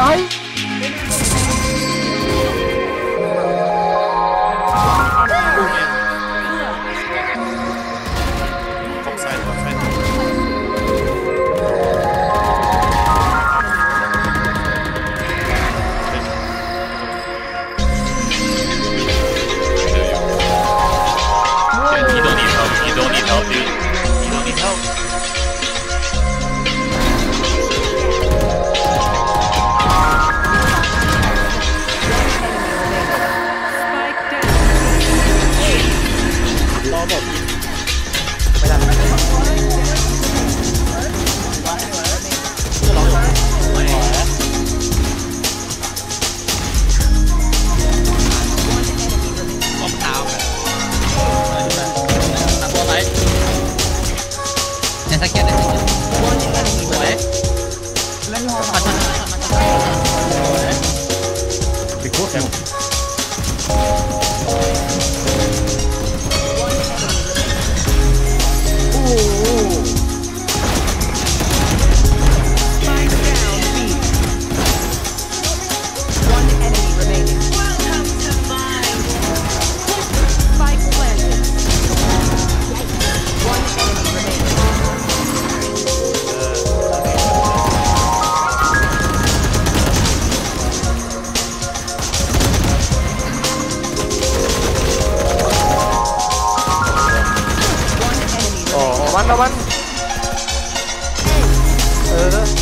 I さやるやつ kawan-kawan. Eh.